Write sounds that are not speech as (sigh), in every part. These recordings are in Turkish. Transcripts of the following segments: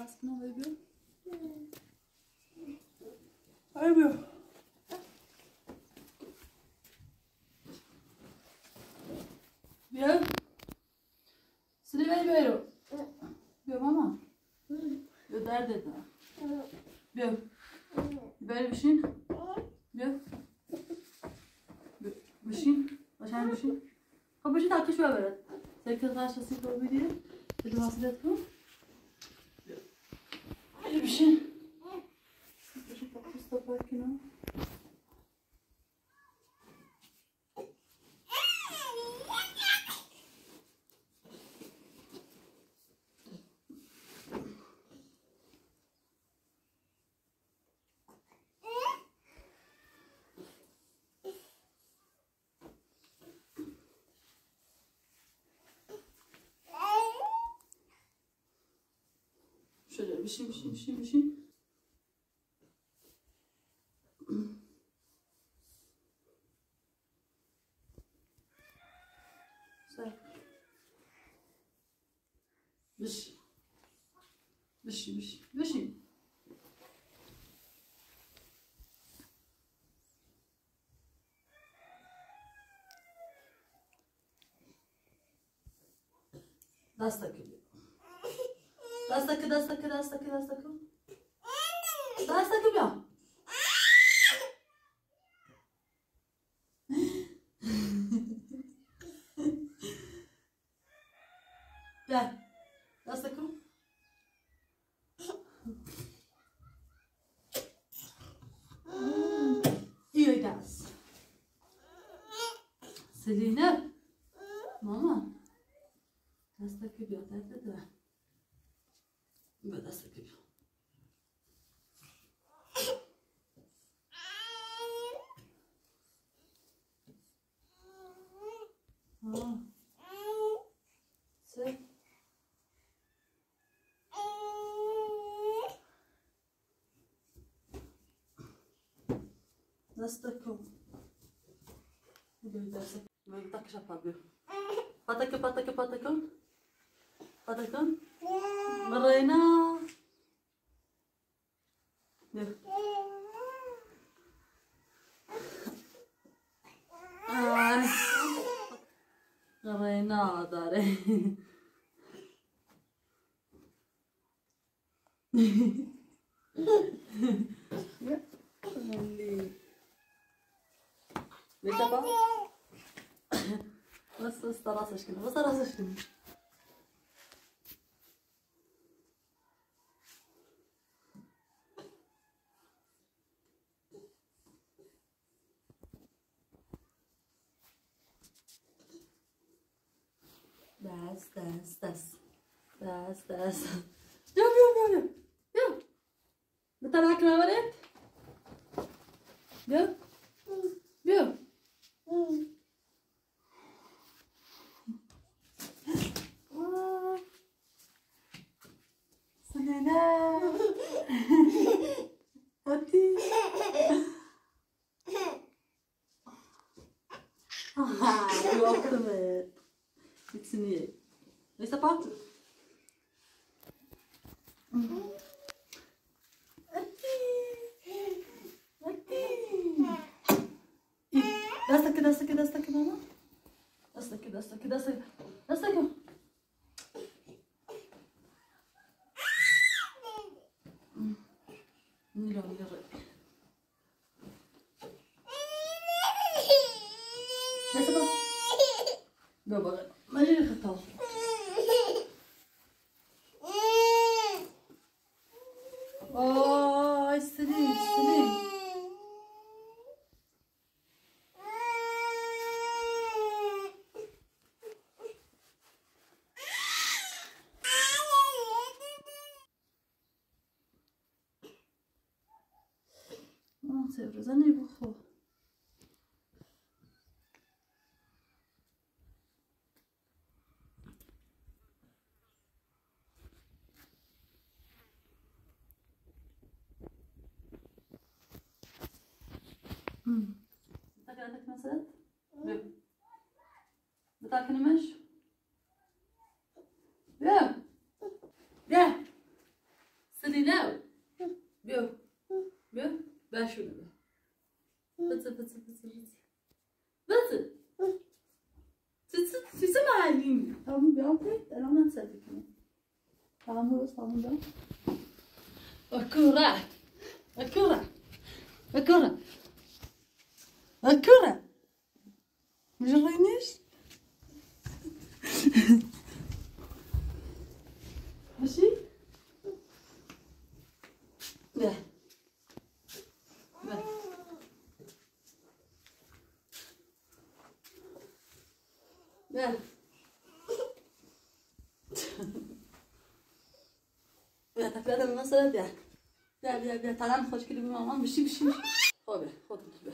da aslında baby. Baby. Bien. Sili baby baby. Bien mama. Bien derdi da. Bien. Böyle bir şey. Bien. Bir şey. Başka bir şey. Kapıcı takış var böyle. Sevgili karşısı diye. Dedim hasret bu. Böyle bir şey. Bir şey takış yaparken o. Şöyle bir şey bir şey bir şey bir şey. Güzel. Bir şey. Bir şey bir şey bir şey. Dastaki. Dastaki, dastaki, dastaki, dastaki. Dastaki ya. Gel. Selina. Mama. Dastaki bir da Mudança de tá aqui, Hum. Sim. Nasıl takım? Böyle derse. Böyle takış yapar diyor. Patakı patakı patakın. Patakın. Patakın. مرينا. آه. غرينا داري. بس بس راسك بس راسك das, das, das. Das, das. jump, jump, jump. yap. Yap. Bir tane hakkına var it. Europe. Ver şunu bir. Fıtı fıtı fıtı fıtı. Fıtı. Fıtı fıtı mı halin? Tamam bir an pek. Alamam sadece. Tamam bu tamam da. Akura. Akura. Akura. Akura. مجرينيش ماشي مثلا بیا بیا بیا. بیا تنم خوشگلی بیم مامان بشی بشی بشی خب خود بیا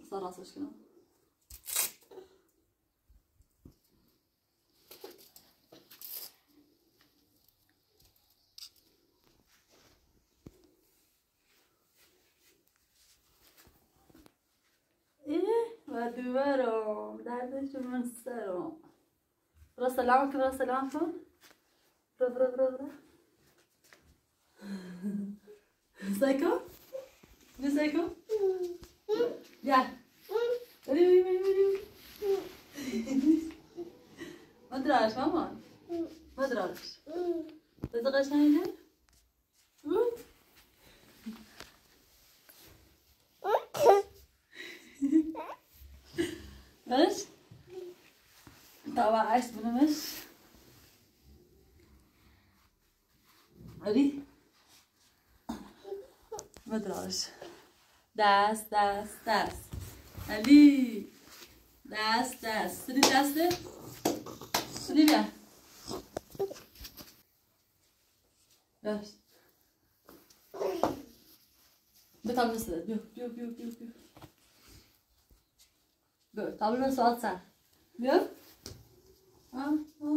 مثلا راسش کنم و دوبارم دردش من سرم. برا سلام کن برا سلام کن. Brá, brá, brá, brá. Psycho? You psycho? Yeah. Vem, vem, vem, vem. Madras, vamos. Madras. Estás a gastar ainda? Mas? Estava a este, mas... Ready? Vou atrás. Das, das, das. Ali. Das, das. Seni deste. Seni ver. Das. bir Bakalım nasıl? Yok, yok, yok, yok, yok. Böyle tablo nasıl atsa? Yok. Ha, ha.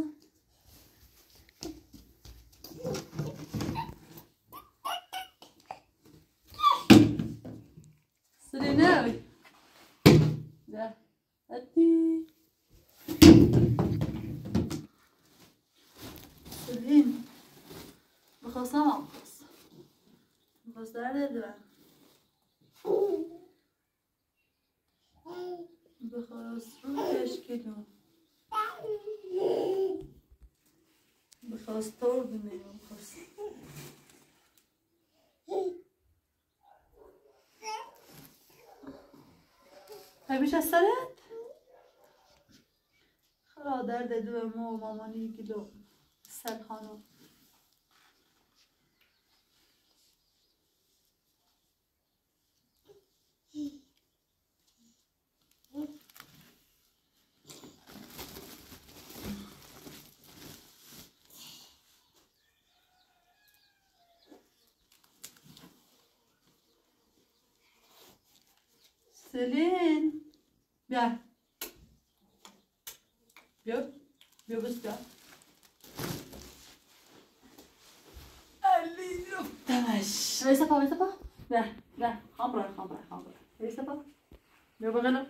همیشه از سرت خرا درد دو ما و مامانی گلو سر خانم. Selin. Gel. Yok. Yok usta. Ellerim. Demiş. Ver sapa ver sapa. Ver ver. Hamra hamra hamra. Ver sapa. Ver bakalım.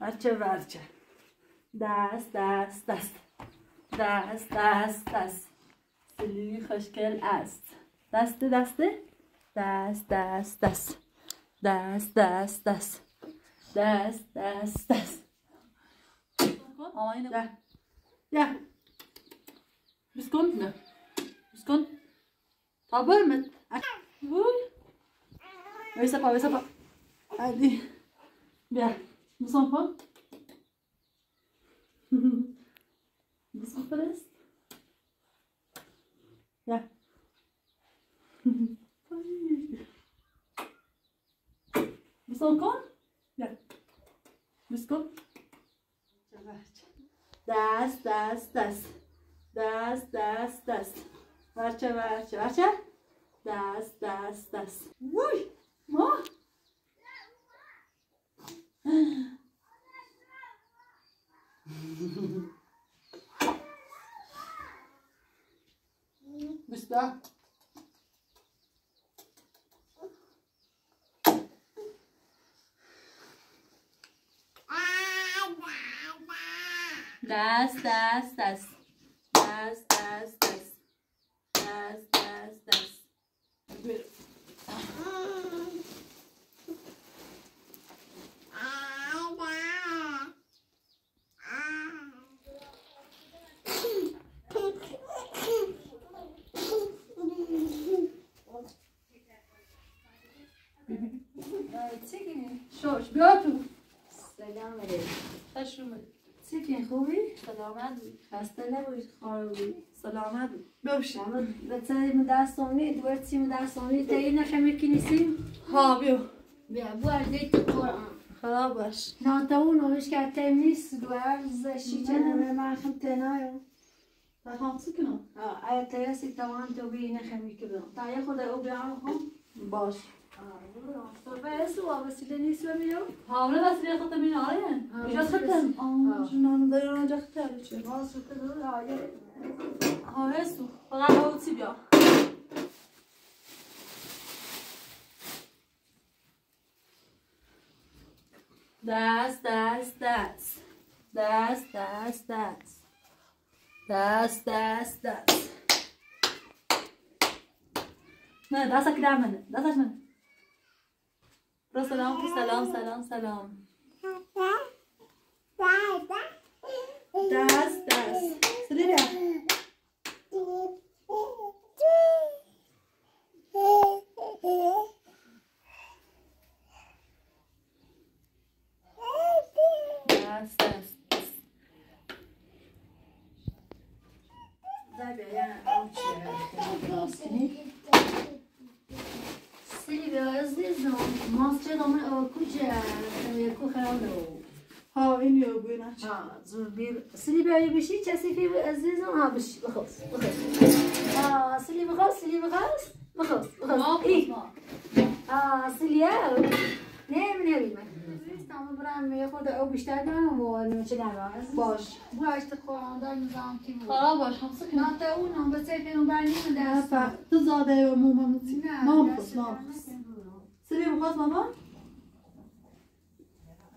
Verçe das, das. Das, das, das. دست دست سلوی خوشگل Das, das, das. Das, das, das. Das, das, das. Das, das, das. Da. Da. Biskundne. Biskund. Tabur mı? Vur. Öyle yap, öyle yap. Hadi. Gel. Bu son fon. Bu son fon. Gel. Bu son fon. Wszystko? Das, das, das. Das, das, das. Warcia, warcia, warcia. Das, das, das. No! (laughs) Mr. das, das, das, das, das, das, das, das, das. Çekilin. Şoş, bir öpün. Selam aleyküm. Taşımayın. چیکین خوبی؟ سلامت بود. خسته نبود خوابی سلامت بود. ببشه به چه دست آمنی دور چی دست آمنی تایی نخمی کنیسیم؟ ها بیو بیا بو از دیت قرآن. خدا باش. نانتاون اوش که تایم نیست. دوار زشی چنه من خم تنایم تا خام سکنم آه ایت تایی سی توان تو بی نخمی کنم تا یه خود او بیام خم باش. اسوا بس لن يسوى ها ولا بس لي خطه من عين اجا ختم آه شنو ضيرنا جا ختم ها اسوا طلع هو تبيا داس داس داس داس داس داس داس داس داس ما داسك دعمنا داسك من برو سلام سلام سلام سلام. دست دست. سليم دست. domne kuc ku خراب رو ها این یا بینه ها زور بیر. سلی بیایی بشی چسی فی عزیزم؟ ها بش بخوص بخوص ها سلی بخوص سلی بخوص بخوص بخوص ای. ها سلی ها. نه من نبیم استم برام یه خود او بیشتر دارم و نمیشه دارم باش باش. تو خواهم دارم نزام کی بود؟ خواهم باش خب، هم سکن نه تا اون هم بسیار فیلم برنیم دست. تو زاده و مومم نه مام خواست مام سلی بخوص مامان؟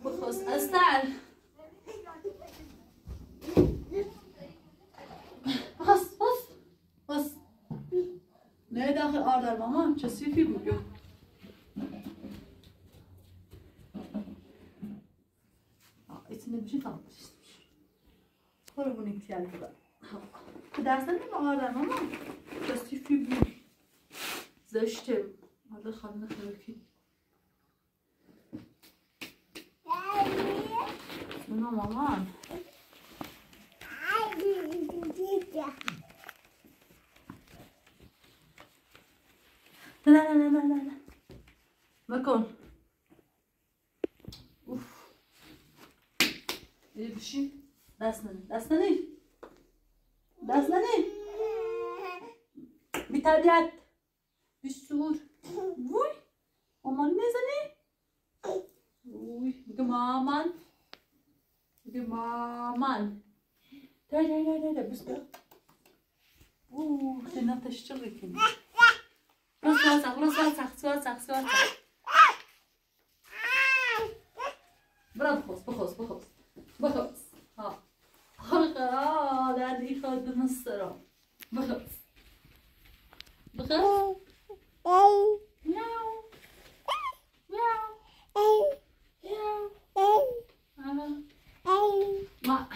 بخص أستعر بخص بص بص نه داخل آردر مامان چه سیفی بود يو. içinde bir şey kalmış işte. Sonra bunu ikiye kadar. Dersen de mi ağırdan ama? Das ist viel Zöchtim. Hadi hanına kadar ki. Buna maman. La la la la la. Bakın. Uf. Ee, bir şey. Daslanın. Daslanın. Daslanın. Bir tabiat. Bir sur. Vuy. Aman ne zanı? Vuy. Bakın aman. Димаман. Дай, дай, дай, дай, дай, быстро. Ух, ты надо щелкнуть. Розлацах, розлацах, свацах, свацах. برام بخوص بخوص بخوص بخوص ها خلقه در این خود مسترا بخوص بخوص نو نو نو نو What?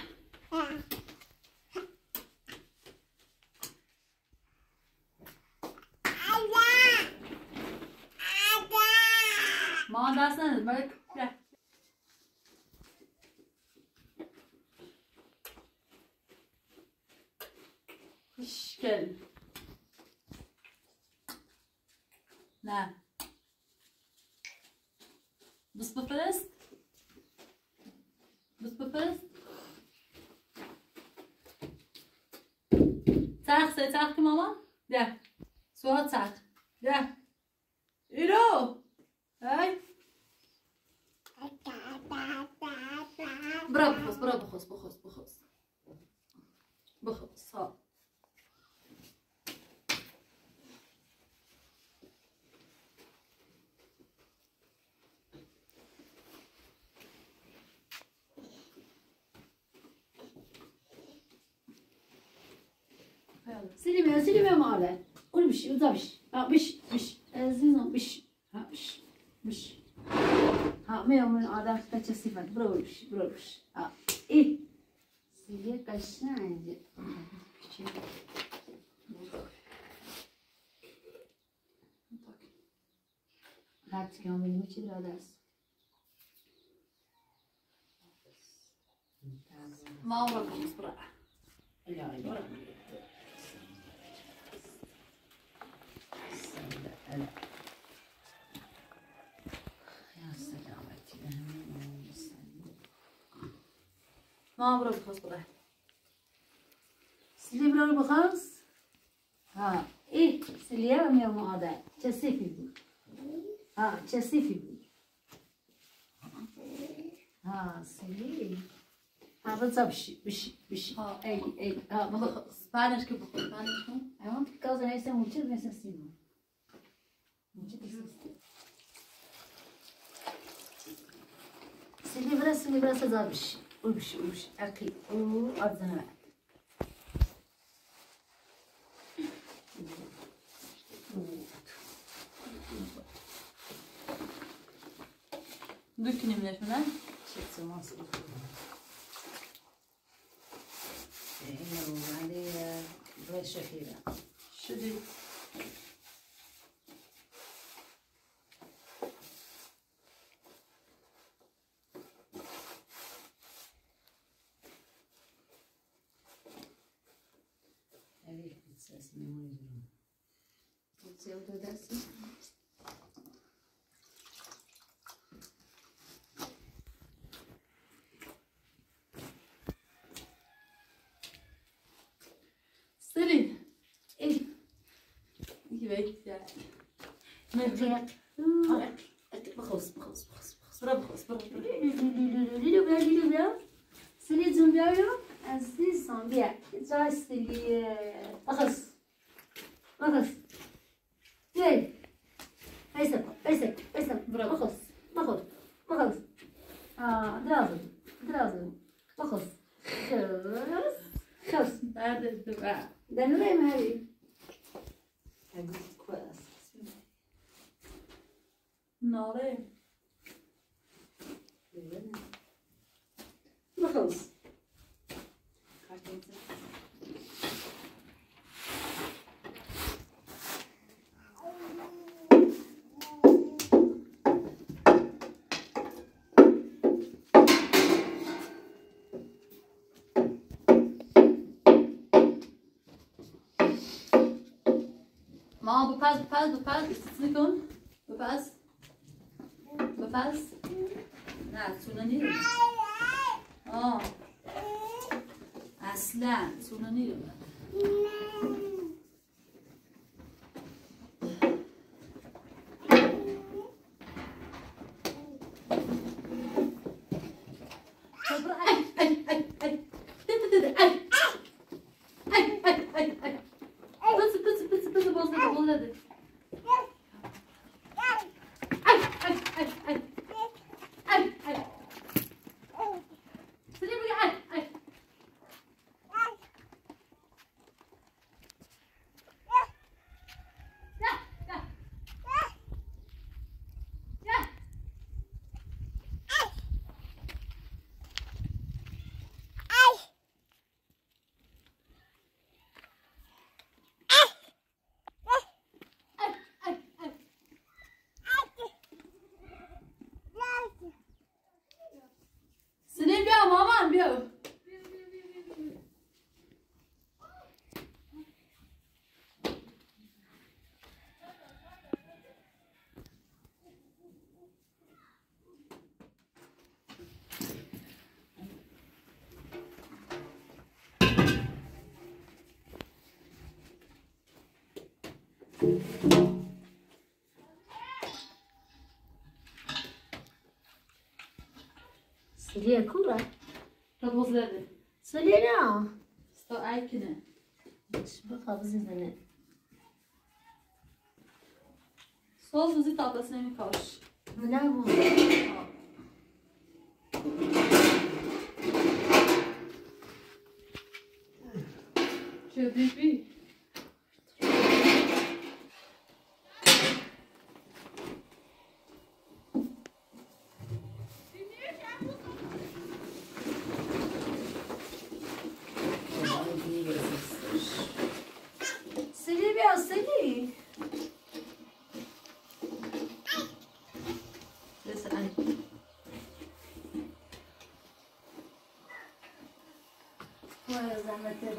Mağdasını böyle Hoş Nah. Ne? the first? بپس چرخ سه چرخ که ماما ده سوها چرخ ده ایرو ای برا بخوز برا بخوز بخوز بخوز بخوز ها silime silime male. Olmuş, uzamış. Yapmış, mış. Ezilmiş. Yapmış, mış. Yapmıyor mu? Adam kaça sifat. Buramış, buramış. İyi. Sizi kaçın. ما برو بخص برو سليب رو بخلص ها ايه سليم يا مؤاده كسيفي بي ها كسيفي بي ها سليم ها بس بشي بشي بشي ها. اي اي ها بخلص بخص بعدش كيف بخص بعدش كيف ايوه كازا نيسا موجود نيسا سيما موجود نيسا سليم راس سليم راس هذا بشي وبشي وبشي اكيد وارزنا Dökünüm de şuna. شفت مصر هنا وعليه بلا شفيرة Şu değil. البيت منطق بخوص بخوص بخوص بخوص برا بخوص برا ليلو بها ليلو بها سلي زون بها سلي زون بها جاي سلي بخص بخص جاي ايسك ايسك ايسك برا بخص بخص بخص آه درازل درازل بخص خلص خلص هذا الدفاع ده نريم هذه بپز استثنی کن بپز بپز نه طولانی رو آه اصلا طولانی رو Sili ancora? Sto poslede. Söyleyene. Sto aikine. Bak havuz izlene. Sol suzi tablasına mı kavuş? Ne bu? Çözdük bir.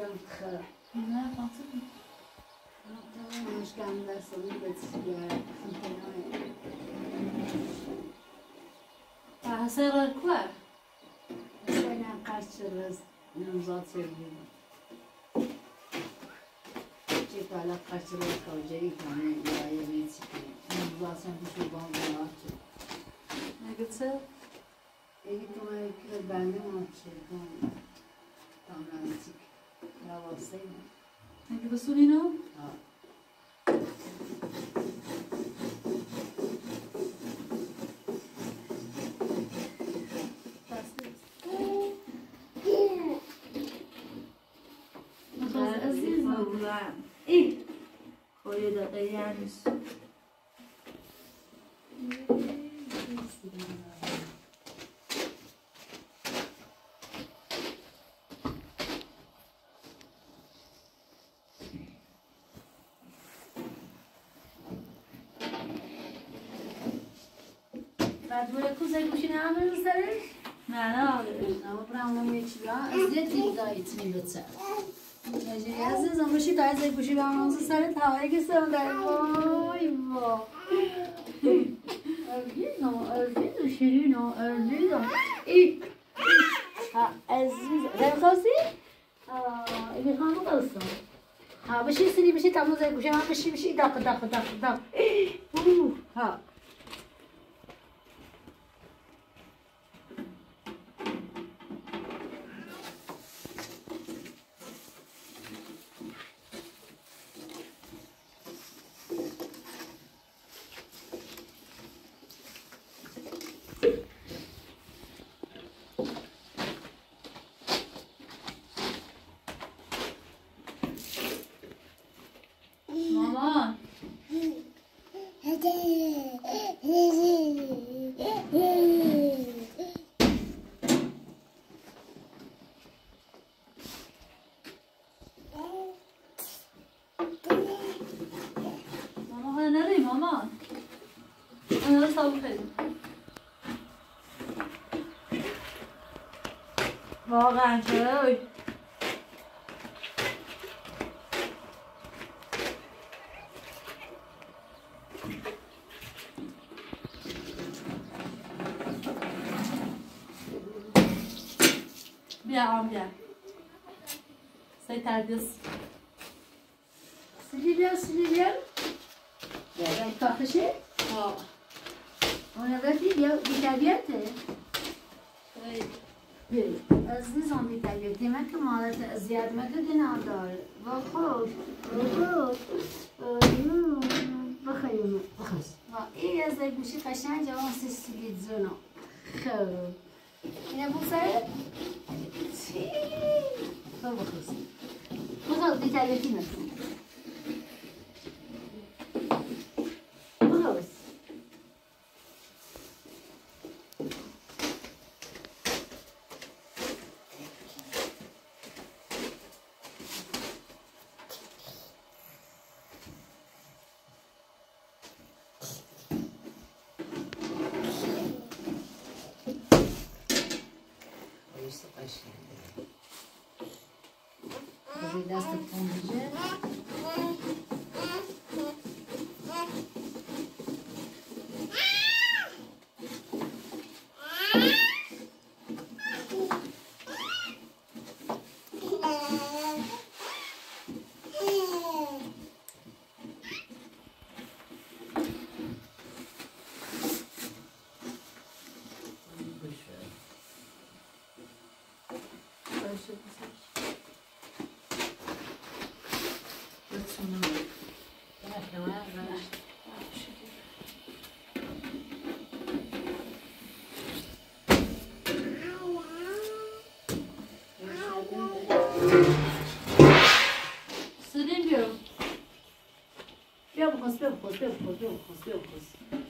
زعما تبدا متخرع Ne yaparsın? مش كاملة صليبة سليا Ha, sen var. بس أنا قاش çerez nemzat sevgilim. Çekala kaçırır kavcayı tane ya yemeği çıkıyor. Nemzat sen bir şey bana bana atıyor. Ne güzel. e gittim ayakta bendim o şey tamam. Tamam ben çık. Ya baksayım. Ne gibi Sulino? Ha. Aziz Mevlam. İyi. Koyu da dayanmış. Neceri aziz ama şu da zey kuşu gamamızı sarı tavaya gitsin der. Vay vay. Öldün o, öldün o, şirin o, o. İyi. Ha, aziz. Revkası? Aa, bir hanım kalsın. Ha, bir şey seni bir şey tamam zey kuşu, bir şey bir şey dakika dakika dakika dakika. Hoàng Trời ơi Bir an bir. Say this. بيتي که مالت زياد ما قدنا دار وخوش وخوش و بخس وإيه زي بوشي قشنج جوان سيستيجي زونو خو اینه بوسه چی؟ تو بخوز بخوز دیتر یکی نکنم Ducos, Ducos.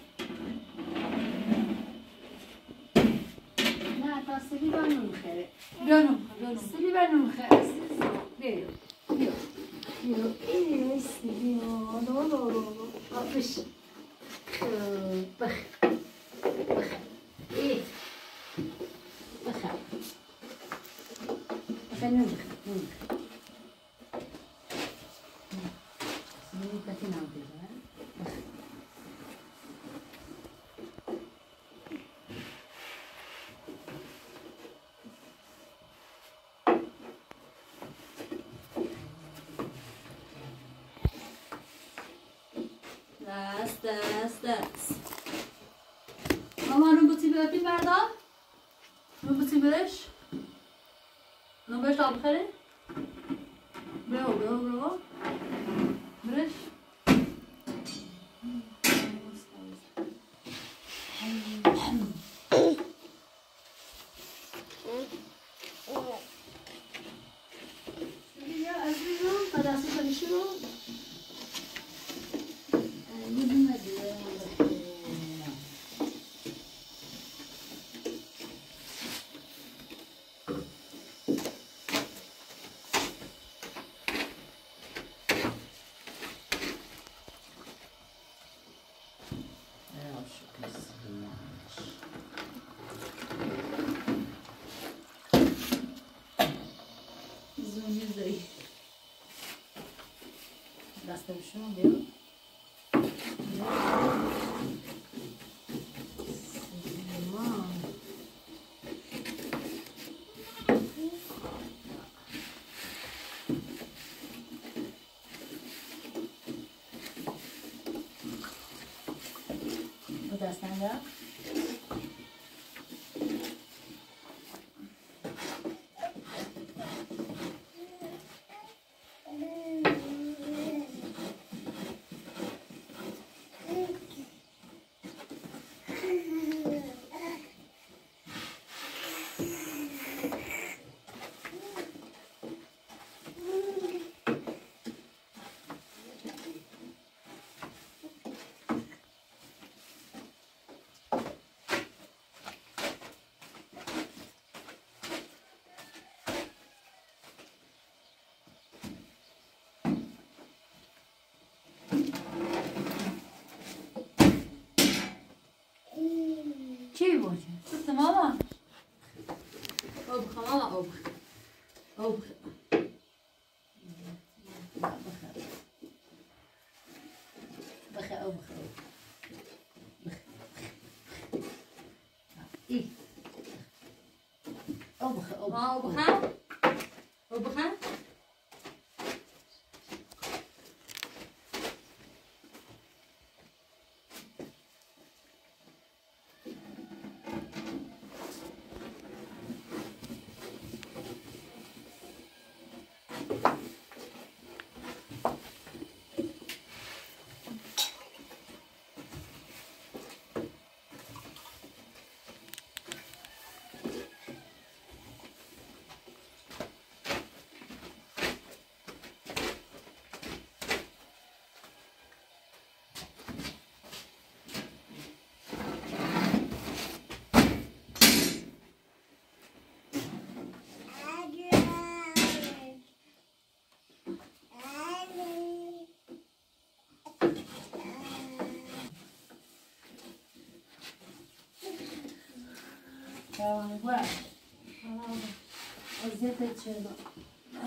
دست دست دست ماما رو بوتی بپی بردار رو بوتی برش رو برش آب خیلی برو برو برو కొంచెం That's not enough. open, open gaan. Open gaan. 来，我先吃，好。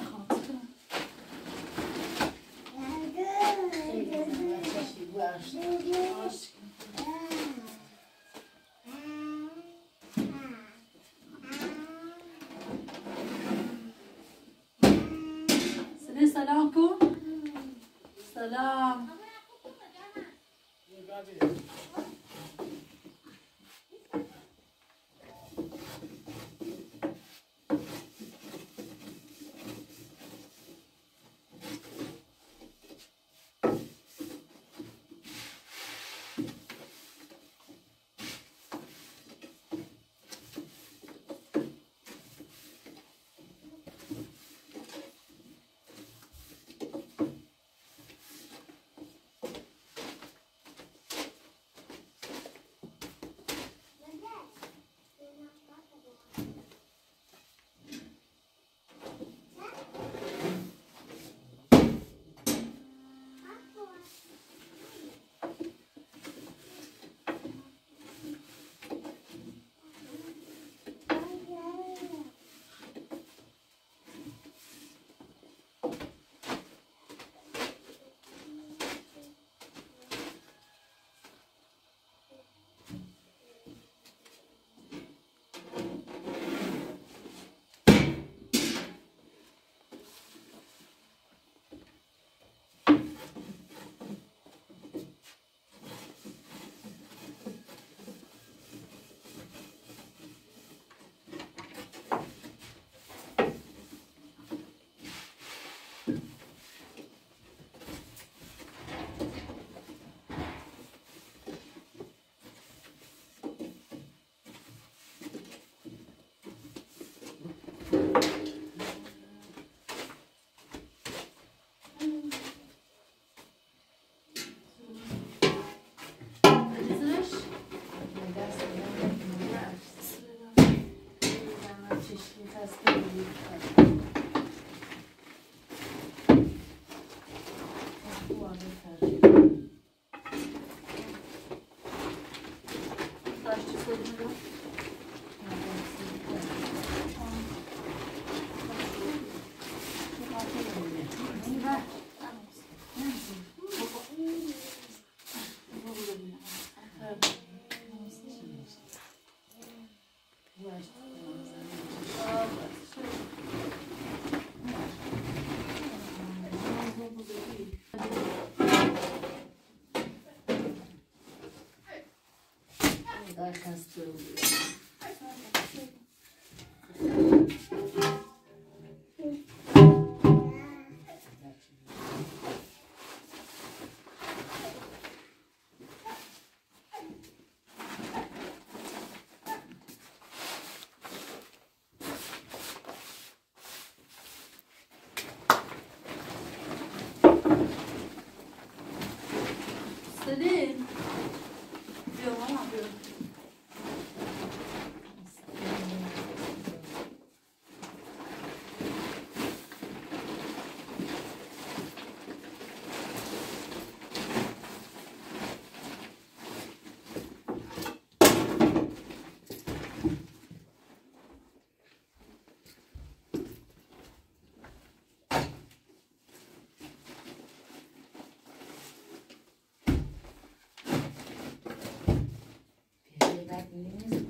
dağ kastığım.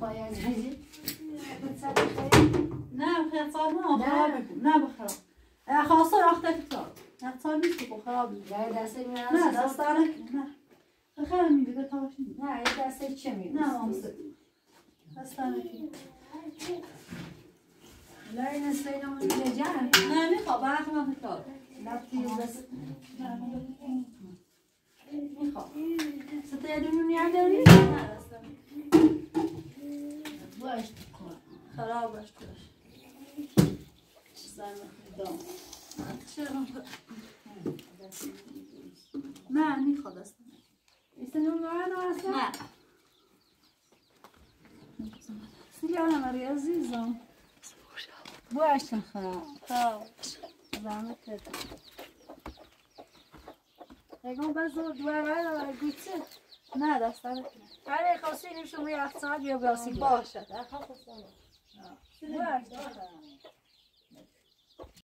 خويا عزيزي نعم خير صابون خرابكم نعم خراب خاصة أختك تار أختصابي سوق خراب لا لا سمع لا لا صارك نعم خير من بدك هاشم نعم لا سيد شميل نعم أصلاً لا ينسينا من الجان نعم خبعت ما في الطاقة لا بتيجي بس ستعدون من يعدوني؟ لا أصلاً خرابش کش است دام چرا معنی خود است استنون معنا اصلا نه سلام مريم عزيزة بوعشن خراب خراب زحمت کردم اگه بزرگ دوباره گوشه نه دست نه برای خواستی شما یه افتاد یا باسی باشد خواستی